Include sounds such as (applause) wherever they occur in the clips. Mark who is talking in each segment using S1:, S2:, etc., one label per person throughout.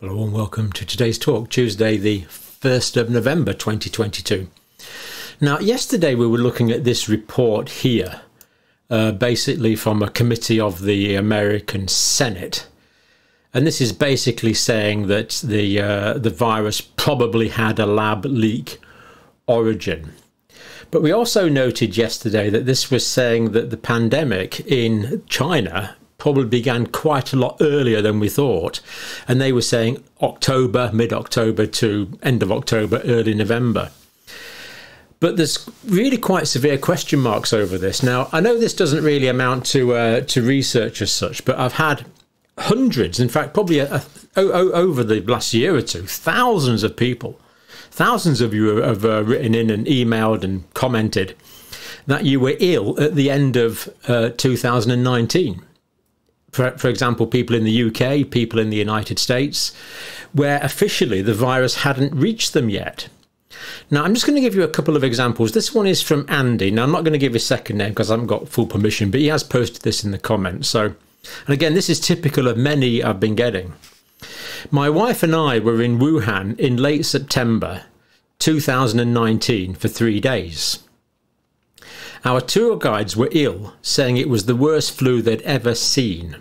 S1: Hello and welcome to today's talk, Tuesday, the 1st of November 2022. Now, yesterday we were looking at this report here, uh, basically from a committee of the American Senate. And this is basically saying that the, uh, the virus probably had a lab leak origin. But we also noted yesterday that this was saying that the pandemic in China probably began quite a lot earlier than we thought. And they were saying October, mid October to end of October, early November. But there's really quite severe question marks over this. Now, I know this doesn't really amount to uh, to research as such, but I've had hundreds, in fact, probably over the last year or two, thousands of people, thousands of you have uh, written in and emailed and commented that you were ill at the end of uh, 2019 for, for example, people in the UK, people in the United States, where officially the virus hadn't reached them yet. Now, I'm just going to give you a couple of examples. This one is from Andy. Now, I'm not going to give his second name because I haven't got full permission, but he has posted this in the comments. So, and again, this is typical of many I've been getting. My wife and I were in Wuhan in late September 2019 for three days. Our tour guides were ill, saying it was the worst flu they'd ever seen.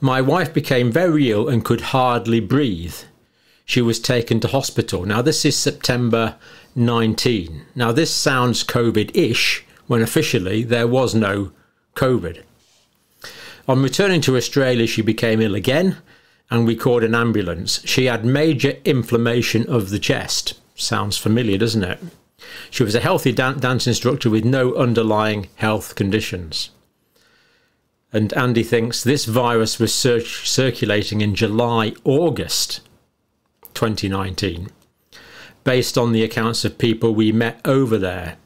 S1: My wife became very ill and could hardly breathe. She was taken to hospital. Now, this is September 19. Now, this sounds COVID ish when officially there was no COVID. On returning to Australia, she became ill again and we called an ambulance. She had major inflammation of the chest. Sounds familiar, doesn't it? She was a healthy dan dance instructor with no underlying health conditions. And Andy thinks this virus was cir circulating in July, August 2019, based on the accounts of people we met over there.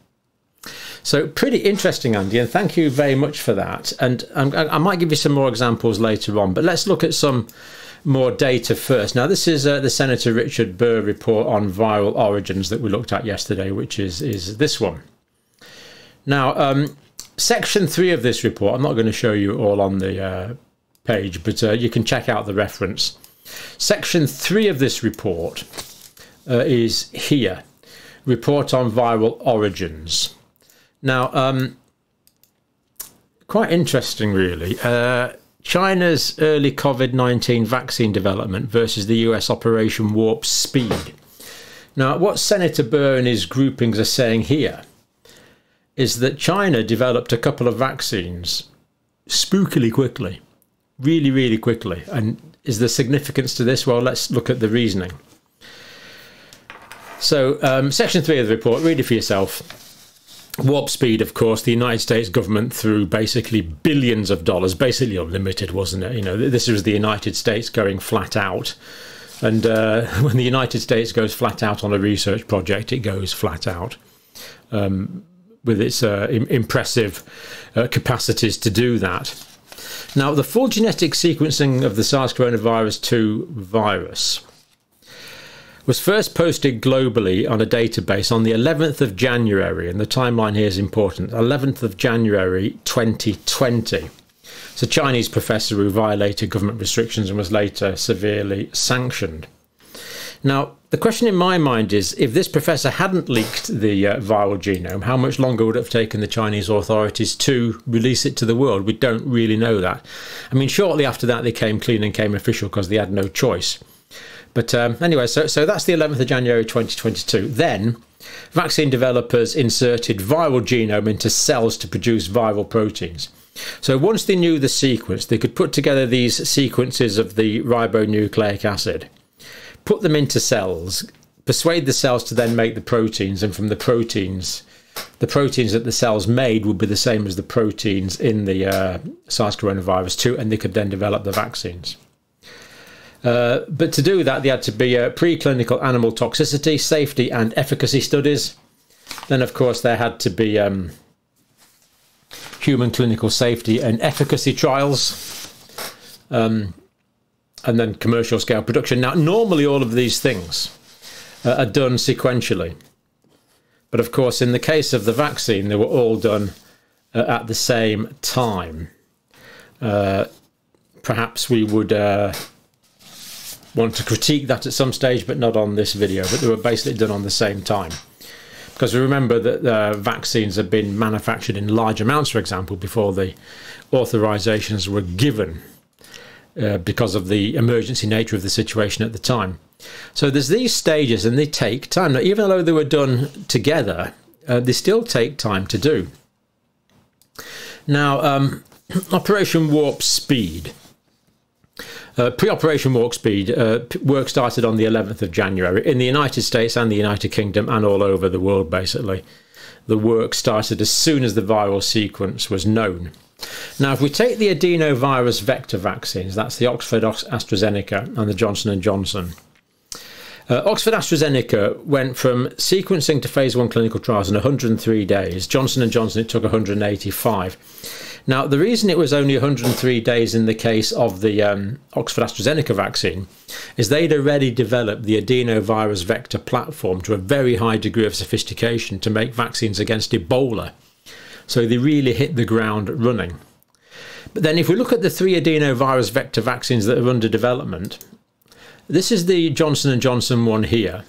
S1: So pretty interesting, Andy, and thank you very much for that. And I might give you some more examples later on, but let's look at some more data first. Now, this is uh, the Senator Richard Burr report on viral origins that we looked at yesterday, which is, is this one. Now, um, section three of this report, I'm not going to show you all on the uh, page, but uh, you can check out the reference. Section three of this report uh, is here, report on viral origins. Now, um, quite interesting, really. Uh, China's early COVID 19 vaccine development versus the US Operation Warp Speed. Now, what Senator Burr and his groupings are saying here is that China developed a couple of vaccines spookily quickly, really, really quickly. And is there significance to this? Well, let's look at the reasoning. So, um, section three of the report, read it for yourself. Warp speed, of course, the United States government threw basically billions of dollars, basically unlimited, wasn't it? You know, this was the United States going flat out. And uh, (laughs) when the United States goes flat out on a research project, it goes flat out um, with its uh, impressive uh, capacities to do that. Now, the full genetic sequencing of the SARS coronavirus 2 virus was first posted globally on a database on the 11th of January, and the timeline here is important 11th of January 2020. It's a Chinese professor who violated government restrictions and was later severely sanctioned. Now, the question in my mind is if this professor hadn't leaked the uh, viral genome, how much longer would it have taken the Chinese authorities to release it to the world? We don't really know that. I mean, shortly after that, they came clean and came official because they had no choice. But um, anyway, so, so that's the 11th of January 2022. Then, vaccine developers inserted viral genome into cells to produce viral proteins. So once they knew the sequence, they could put together these sequences of the ribonucleic acid, put them into cells, persuade the cells to then make the proteins, and from the proteins, the proteins that the cells made would be the same as the proteins in the uh, SARS coronavirus 2, and they could then develop the vaccines. Uh, but to do that, there had to be a preclinical animal toxicity, safety, and efficacy studies. Then, of course, there had to be um, human clinical safety and efficacy trials, um, and then commercial scale production. Now, normally, all of these things uh, are done sequentially. But of course, in the case of the vaccine, they were all done uh, at the same time. Uh, perhaps we would uh, want to critique that at some stage, but not on this video. But they were basically done on the same time. Because we remember that uh, vaccines have been manufactured in large amounts, for example, before the authorizations were given uh, because of the emergency nature of the situation at the time. So there's these stages and they take time. Now, even though they were done together, uh, they still take time to do. Now, um, (clears throat) Operation Warp Speed. Uh, Pre-Operation Warp Speed uh, work started on the 11th of January in the United States and the United Kingdom and all over the world, basically. The work started as soon as the viral sequence was known. Now, if we take the adenovirus vector vaccines, that's the Oxford AstraZeneca and the Johnson & Johnson, uh, Oxford AstraZeneca went from sequencing to phase one clinical trials in 103 days. Johnson & Johnson, it took 185. Now, the reason it was only 103 days in the case of the um, Oxford AstraZeneca vaccine is they'd already developed the adenovirus vector platform to a very high degree of sophistication to make vaccines against Ebola. So they really hit the ground running. But then if we look at the three adenovirus vector vaccines that are under development, this is the Johnson & Johnson one here,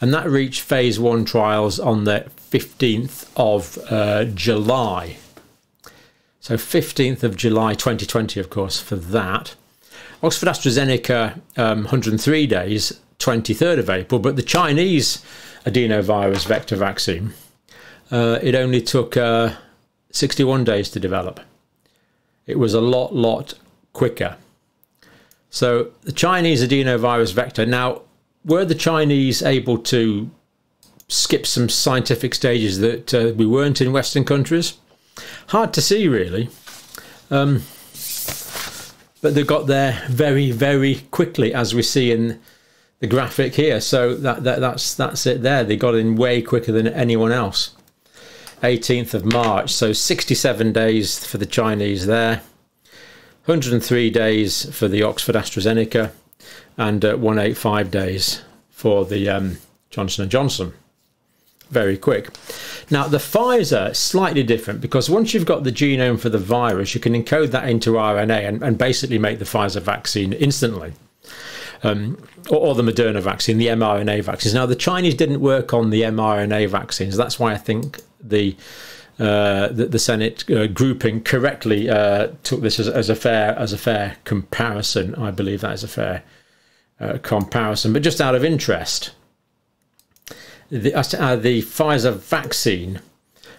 S1: and that reached phase one trials on the 15th of uh, July. So 15th of July 2020, of course, for that. Oxford AstraZeneca, um, 103 days, 23rd of April, but the Chinese adenovirus vector vaccine, uh, it only took uh, 61 days to develop. It was a lot, lot quicker. So the Chinese adenovirus vector. Now, were the Chinese able to skip some scientific stages that uh, we weren't in Western countries? Hard to see, really. Um, but they got there very, very quickly, as we see in the graphic here. So that, that that's that's it there. They got in way quicker than anyone else. 18th of March, so 67 days for the Chinese there. 103 days for the Oxford AstraZeneca and uh, 185 days for the um, Johnson & Johnson. Very quick. Now, the Pfizer slightly different because once you've got the genome for the virus, you can encode that into RNA and, and basically make the Pfizer vaccine instantly. Um, or, or, the Moderna vaccine, the mRNA vaccines. Now, the Chinese didn't work on the mRNA vaccines. That's why I think the uh, the, the, Senate uh, grouping correctly uh, took this as, as, a fair as a fair comparison. I believe that is a fair uh, comparison. But just out of interest, the, uh, the Pfizer vaccine.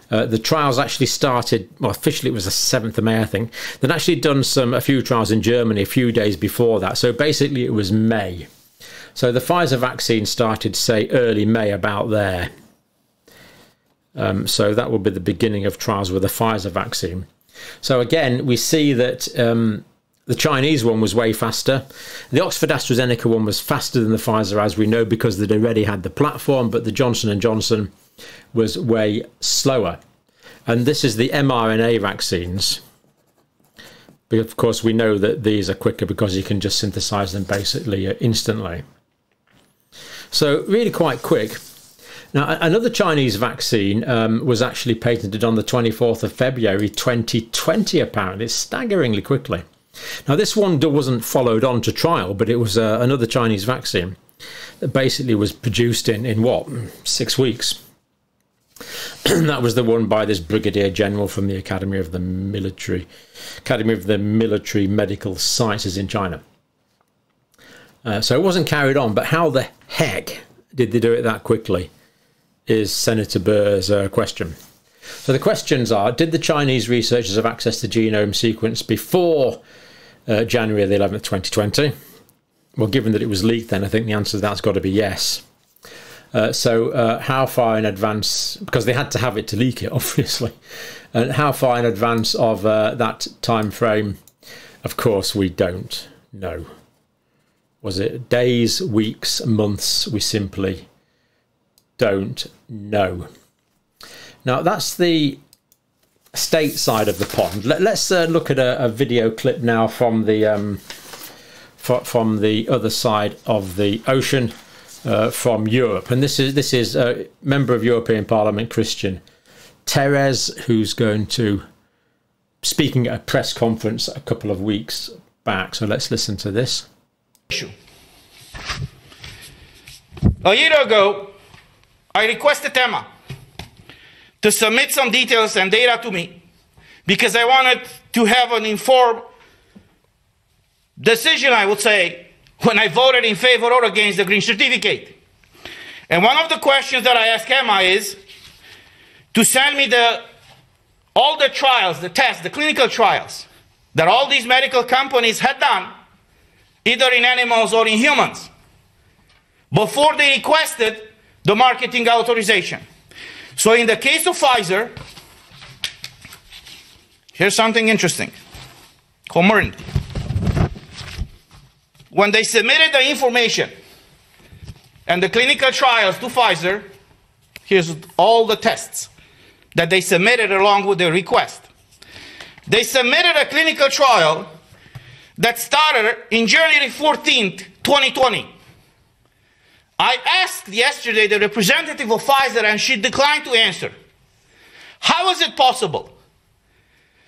S1: Uh, the trials actually started. Well, officially it was the seventh of May, I think. They'd actually done some a few trials in Germany a few days before that. So basically, it was May. So the Pfizer vaccine started, say, early May, about there. Um, so that will be the beginning of trials with the Pfizer vaccine. So again, we see that um, the Chinese one was way faster. The Oxford AstraZeneca one was faster than the Pfizer, as we know, because they'd already had the platform. But the Johnson and Johnson was way slower. And this is the mRNA vaccines. But of course, we know that these are quicker because you can just synthesize them basically uh, instantly. So really quite quick. Now, another Chinese vaccine um, was actually patented on the 24th of February 2020, apparently. Staggeringly quickly. Now, this one wasn't followed on to trial, but it was uh, another Chinese vaccine that basically was produced in, in what, six weeks. (clears throat) that was the one by this brigadier general from the Academy of the Military, Academy of the Military Medical Sciences in China. Uh, so it wasn't carried on, but how the heck did they do it that quickly? is Senator Burr's uh, question. So the questions are Did the Chinese researchers have access to genome sequence before uh, January the 11th, 2020? Well, given that it was leaked, then I think the answer to that's got to be yes. Uh, so, uh, how far in advance, because they had to have it to leak it, (laughs) obviously, and how far in advance of uh, that time frame? Of course, we don't know. Was it days, weeks, months? We simply don't know. Now, that's the state side of the pond. Let, us uh, look at a, a, video clip now from the um, from the other side of the ocean, uh, from Europe. And this is this is a member of European Parliament, Cristian Terhes, who's going to speaking at a press conference a couple of weeks back. So let's listen to this.
S2: A year ago, I requested EMA to submit some details and data to me because I wanted to have an informed decision, I would say, when I voted in favor or against the green certificate. And one of the questions that I asked Emma is to send me the all the trials, the tests, the clinical trials that all these medical companies had done, either in animals or in humans, before they requested the marketing authorization. So in the case of Pfizer, here's something interesting. Comirnaty. When they submitted the information and the clinical trials to Pfizer, here's all the tests that they submitted along with the request. They submitted a clinical trial that started in January 14th, 2020. I asked yesterday the representative of Pfizer and she declined to answer. How is it possible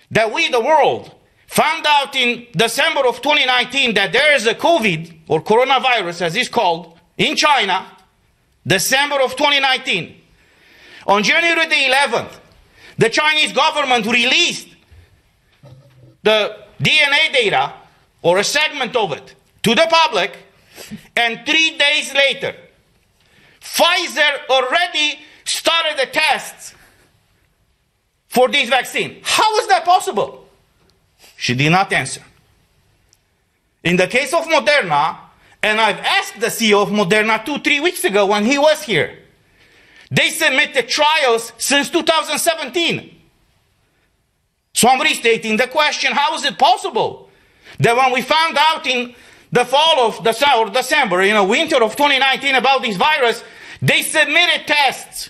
S2: that we, the world, found out in December of 2019 that there is a COVID or coronavirus, as it's called, in China, December of 2019. On January the 11th, the Chinese government released the DNA data or a segment of it to the public, and three days later, Pfizer already started the tests for this vaccine. How is that possible? She did not answer. In the case of Moderna, and I've asked the CEO of Moderna two, three weeks ago when he was here, they submitted trials since 2017. So I'm restating the question how is it possible that when we found out in the fall of December, December, you know, winter of 2019 about this virus, they submitted tests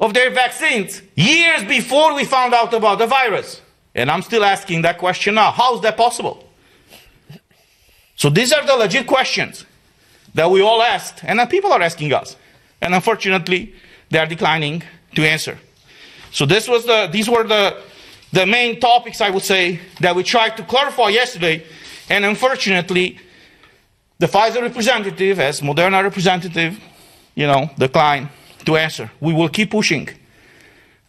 S2: of their vaccines years before we found out about the virus. And I'm still asking that question now. How is that possible? So these are the legit questions that we all asked, and that people are asking us. And unfortunately, they are declining to answer. So this was the, these were the, the main topics, I would say, that we tried to clarify yesterday. And unfortunately, the Pfizer representative, as Moderna representative, you know, declined to answer. We will keep pushing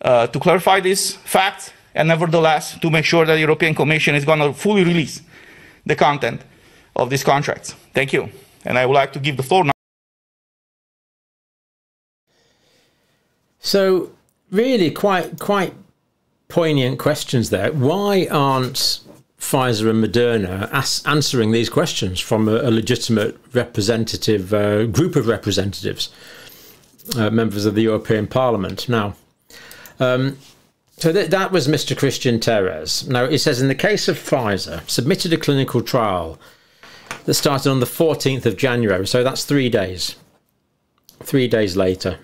S2: uh, to clarify these facts and nevertheless to make sure that the European Commission is going to fully release the content of these contracts. Thank you. And I would like to give the floor now.
S1: So, really, quite quite poignant questions there. Why aren't Pfizer and Moderna as- answering these questions from a, a legitimate representative uh, group of representatives, uh, members of the European Parliament? Now, um, so th- that was Mr. Cristian Terhes. Now, it says in the case of Pfizer, submitted a clinical trial that started on the 14th of January, so that's three days. Three days later.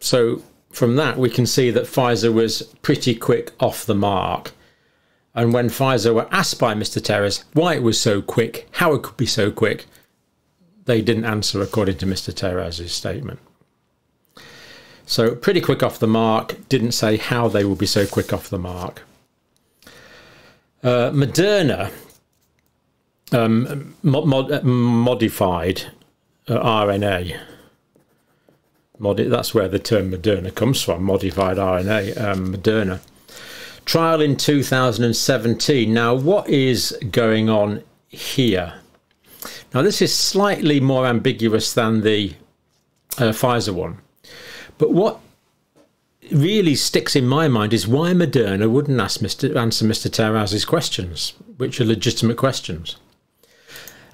S1: So from that, we can see that Pfizer was pretty quick off the mark. And when Pfizer were asked by Mr. Terhes why it was so quick, how it could be so quick, they didn't answer according to Mr. Terhes' statement. So pretty quick off the mark, didn't say how they will be so quick off the mark. Uh, Moderna um, mod modified uh, RNA Modi that's where the term Moderna comes from, modified RNA, um, Moderna. Trial in 2017. Now, what is going on here? Now, this is slightly more ambiguous than the uh, Pfizer one. But what really sticks in my mind is why Moderna wouldn't ask Mr. answer Mr. Terhes's questions, which are legitimate questions.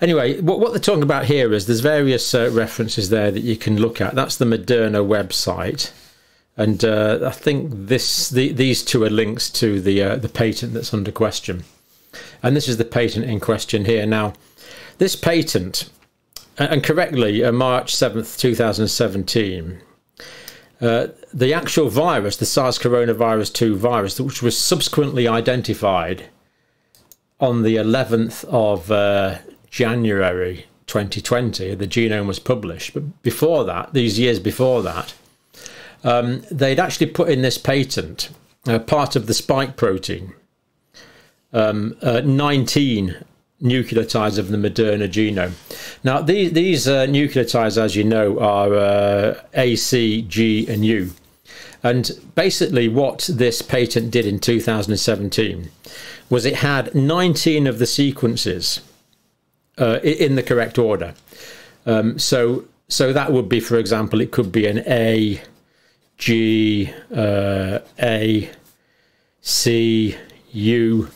S1: Anyway, what, what they're talking about here is there's various uh, references there that you can look at. That's the Moderna website, and uh, I think this the, these two are links to the uh, the patent that's under question, and this is the patent in question here. Now, this patent, and correctly, uh, March seventh, two thousand seventeen. Uh, the actual virus, the SARS coronavirus 2 virus, which was subsequently identified on the 11th of uh, January 2020, the genome was published. But before that, these years before that, um, they'd actually put in this patent uh, part of the spike protein. Um, uh, 19 nucleotides of the Moderna genome. Now, these, these uh, nucleotides, as you know, are uh, A, C, G, and U. And basically, what this patent did in 2017 was it had 19 of the sequences uh, in the correct order. Um, so, so that would be, for example, it could be an A, G, uh, A, C, U.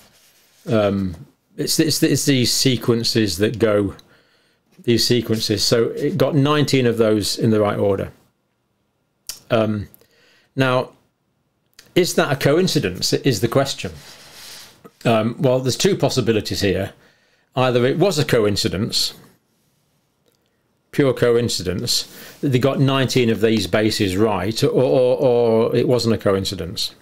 S1: Um, it's, it's, it's these sequences that go, these sequences. So it got 19 of those in the right order. Um, now, is that a coincidence? Is the question. Um, well, there's two possibilities here. Either it was a coincidence, pure coincidence, that they got 19 of these bases right, or, or, or it wasn't a coincidence.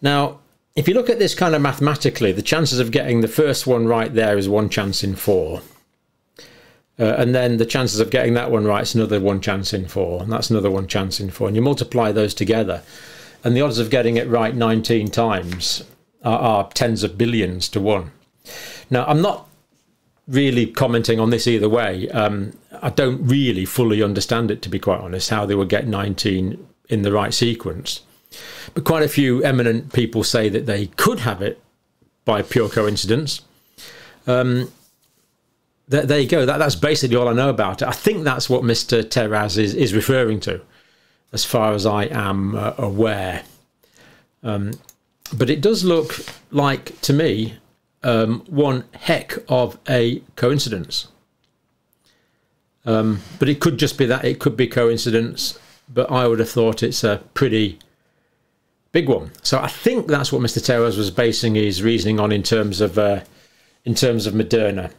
S1: Now, if you look at this kind of mathematically, the chances of getting the first one right there is one chance in four. Uh, and then the chances of getting that one right is another one chance in four, and that's another one chance in four. And you multiply those together, and the odds of getting it right 19 times are, are tens of billions to one. Now, I'm not really commenting on this either way. Um, I don't really fully understand it, to be quite honest, how they would get 19 in the right sequence. But quite a few eminent people say that they could have it by pure coincidence. Um, there, there you go. That, that's basically all I know about it. I think that's what Mr. Terhes is, is referring to, as far as I am uh, aware. Um, but it does look like, to me, um, one heck of a coincidence. Um, but it could just be that. It could be coincidence. But I would have thought it's a pretty big one. So I think that's what Mr. Terhes was basing his reasoning on in terms of uh, in terms of Moderna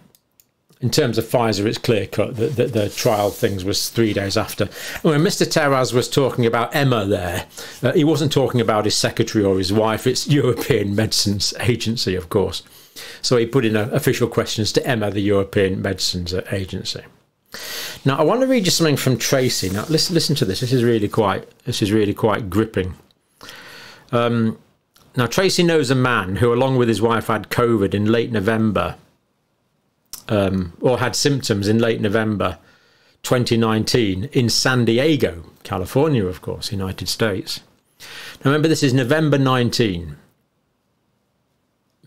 S1: in terms of Pfizer, it's clear cut that, that, the trial things was three days after. when Mr. Terhes was talking about Emma there, uh, he wasn't talking about his secretary or his wife. It's European (laughs) Medicines Agency, of course. So he put in uh, official questions to Emma, the European Medicines Agency. Now I want to read you something from Tracy. Now listen, listen to this. This is really quite. This is really quite gripping. Um, now Tracy knows a man who, along with his wife, had COVID in late November um, or had symptoms in late November 2019 in San Diego, California, of course, United States. Now, remember, this is November 19,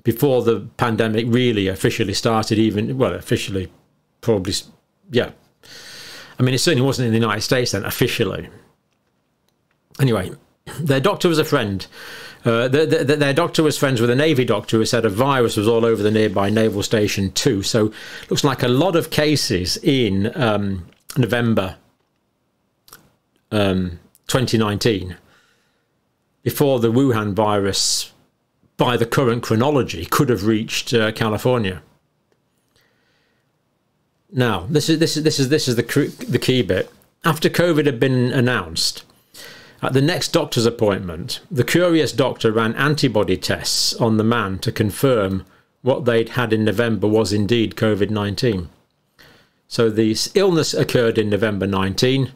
S1: before the pandemic really officially started, even, well, officially, probably, yeah. I mean, it certainly wasn't in the United States then, officially. Anyway, their doctor was a friend uh, the, the, their doctor was friends with a Navy doctor who said a virus was all over the nearby naval station too. So looks like a lot of cases in um, November um, 2019 before the Wuhan virus, by the current chronology, could have reached uh, California. Now, this is this is this is this is the the key bit. After COVID had been announced, at the next doctor's appointment, the curious doctor ran antibody tests on the man to confirm what they'd had in November was indeed COVID 19. So this illness occurred in November 19,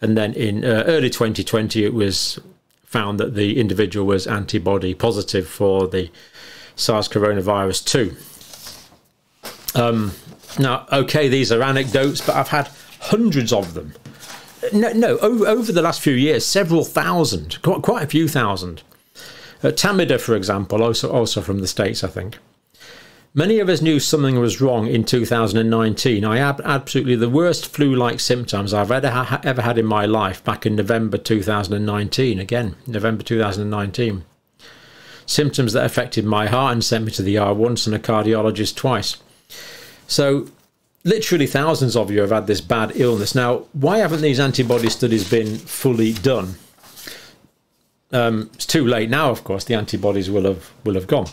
S1: and then in uh, early 2020, it was found that the individual was antibody positive for the SARS coronavirus 2. Um, now, okay, these are anecdotes, but I've had hundreds of them no, no over, over, the last few years, several thousand, quite, quite a few thousand. Uh, Tamida, for example, also, also from the States, I think. Many of us knew something was wrong in 2019. I had absolutely the worst flu-like symptoms I've ever, ha ever had in my life back in November 2019. Again, November 2019. Symptoms that affected my heart and sent me to the ER once and a cardiologist twice. So literally thousands of you have had this bad illness. Now, why haven't these antibody studies been fully done? Um, it's too late now. Of course, the antibodies will have will have gone.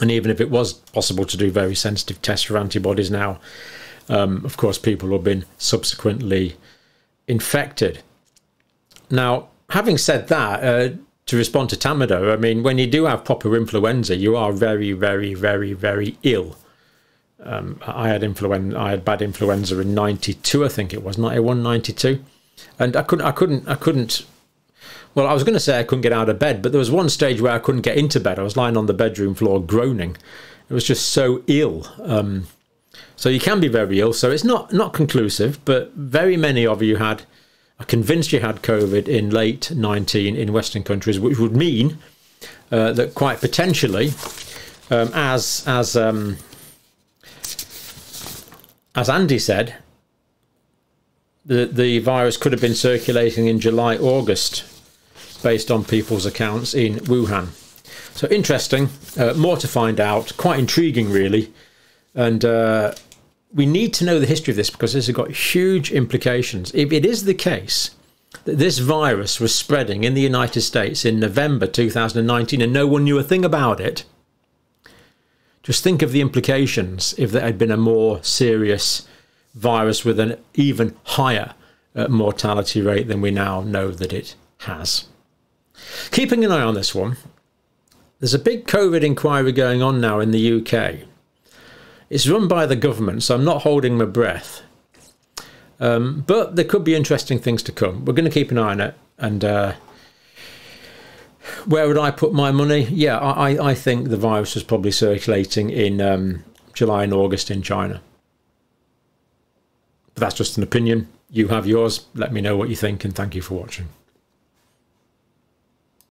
S1: And even if it was possible to do very sensitive tests for antibodies now, um, of course, people have been subsequently infected. Now, having said that, uh, to respond to Tamado, I mean, when you do have proper influenza, you are very, very, very, very ill. Um, I had influenza. I had bad influenza in '92, I think it was '91, '92, and I couldn't. I couldn't. I couldn't. Well, I was going to say I couldn't get out of bed, but there was one stage where I couldn't get into bed. I was lying on the bedroom floor groaning. it was just so ill. Um, so you can be very ill. So it's not not conclusive, but very many of you had are convinced you had COVID in late 19 in Western countries, which would mean uh, that quite potentially, um, as as um, as Andy said, the the virus could have been circulating in July August, based on people's accounts in Wuhan. So interesting, uh, more to find out. Quite intriguing, really, and. Uh, we need to know the history of this because this has got huge implications. If it is the case that this virus was spreading in the United States in November 2019 and no one knew a thing about it, just think of the implications if there had been a more serious virus with an even higher uh, mortality rate than we now know that it has. Keeping an eye on this one, there's a big COVID inquiry going on now in the UK it's run by the government, so I'm not holding my breath. Um, but there could be interesting things to come. We're going to keep an eye on it. And uh, where would I put my money? Yeah, I, I think the virus was probably circulating in um, July and August in China. But that's just an opinion. You have yours. Let me know what you think, and thank you for watching.